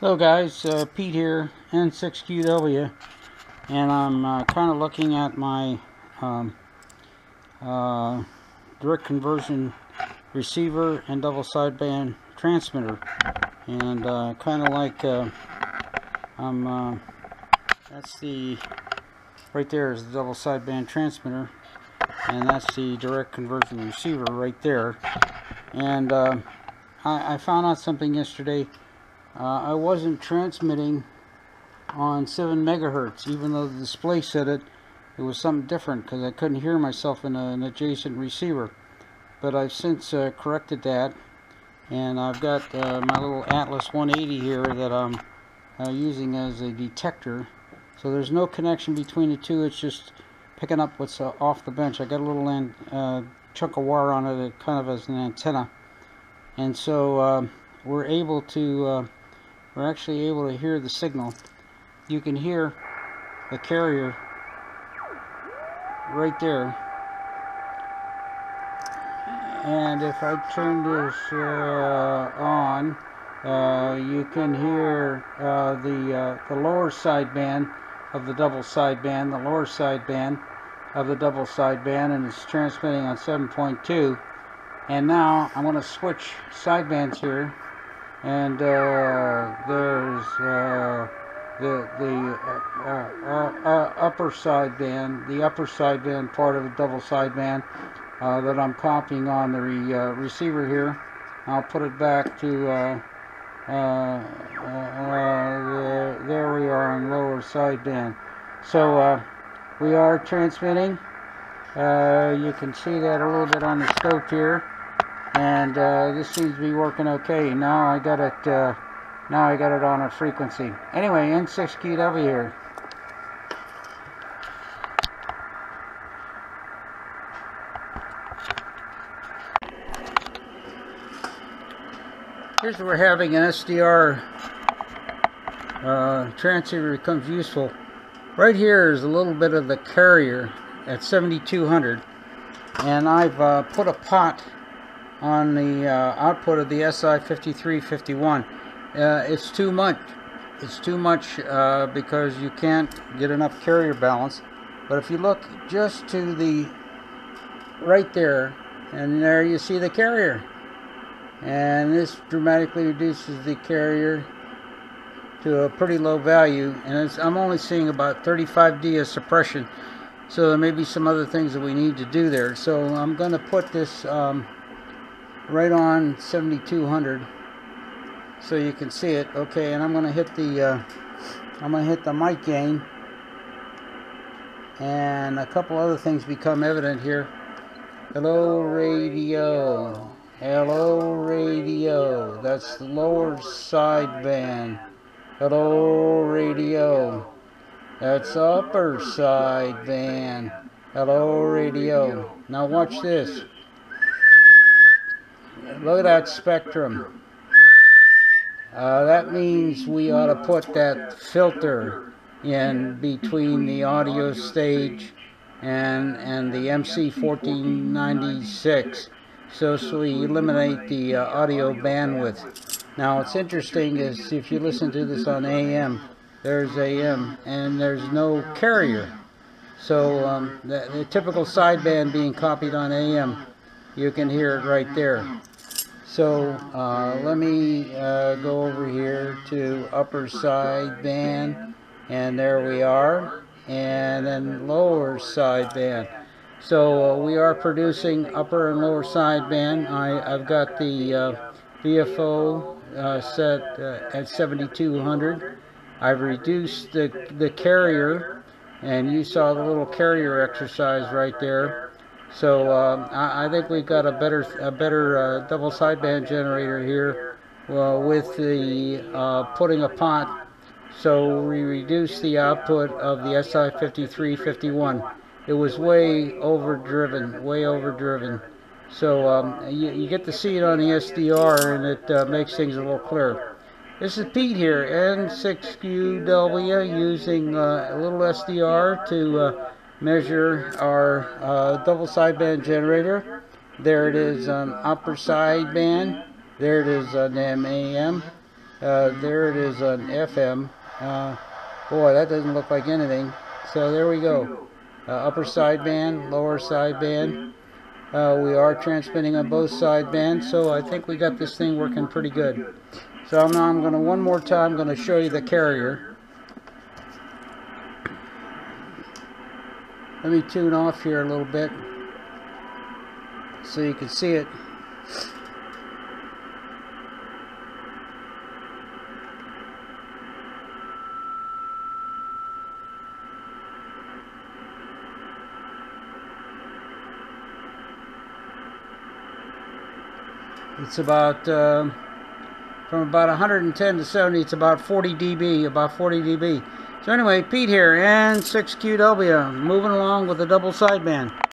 Hello guys, uh, Pete here, N6QW, and I'm uh, kind of looking at my um, uh, direct conversion receiver and double sideband transmitter, and uh, kind of like uh, I'm. Uh, that's the right there is the double sideband transmitter, and that's the direct conversion receiver right there, and I, I found out something yesterday. Uh, I wasn't transmitting on 7 megahertz, even though the display said it. It was something different because I couldn't hear myself in a, an adjacent receiver. But I've since uh, corrected that, and I've got uh, my little Atlas 180 here that I'm uh, using as a detector. So there's no connection between the two. It's just picking up what's uh, off the bench. I got a little uh, chunk of wire on it, kind of as an antenna, and so we're able to we're actually able to hear the signal. You can hear the carrier right there. And if I turn this uh, on, uh, you can hear uh, the, uh, the lower sideband of the double sideband, the lower sideband of the double sideband, and it's transmitting on 7.2. And now I'm going to switch sidebands here and uh, there's uh, the the uh, uh, uh, upper sideband, the upper sideband part of the double sideband that I'm copying on the re receiver here. I'll put it back to there, there we are on lower sideband. So we are transmitting. you can see that a little bit on the scope here and uh, this seems to be working okay. Now I got it uh, now I got it on a frequency. Anyway N6QW here here's where we're having an SDR uh, transceiver becomes useful. Right here is a little bit of the carrier at 7200 and I've uh, put a pot on the uh, output of the SI5351. Uh, it's too much. It's too much uh, because you can't get enough carrier balance. But if you look just to the right there, and there you see the carrier. And this dramatically reduces the carrier to a pretty low value. And I'm only seeing about 35 dB of suppression. So there may be some other things that we need to do there. So I'm going to put this um, right on 7200 so you can see it. Okay and I'm gonna hit the uh, I'm gonna hit the mic gain. And a couple other things become evident here. Hello radio. Hello radio. That's the lower sideband hello radio. That's upper sideband hello radio. Now watch this Look at that spectrum. Uh, that means we ought to put that filter in between the audio stage and and the MC1496 so, so we eliminate the uh, audio bandwidth. Now what's interesting is if you listen to this on AM, there's AM and there's no carrier. So um, the, the typical sideband being copied on AM, you can hear it right there. So uh, let me uh, go over here to upper sideband and there we are and then lower sideband. So uh, we are producing upper and lower sideband. I, I've got the uh, VFO uh, set uh, at 7200. I've reduced the, the carrier and you saw the little carrier exercise right there. So um, I, I, think we've got a better a better uh, double sideband generator here uh, with the uh, putting a pot. So we reduce the output of the SI5351. It was way overdriven, way overdriven. So um, you, you, get to see it on the SDR and it uh, makes things a little clearer. This is Pete here, N6QW, using uh, a little SDR to uh, measure our uh, double sideband generator. There it is on upper sideband. There it is on MAM. Uh, there it is on FM. Uh, boy, that doesn't look like anything. So there we go. Uh, upper sideband, lower sideband. Uh, we are transmitting on both sidebands, so I think we got this thing working pretty good. So now I'm going to, one more time, going to show you the carrier. Let me tune off here a little bit so you can see it. It's about uh, from about 110 to 70. It's about 40 dB, about 40 dB. So anyway, Pete here, N6QW, moving along with the double sideband.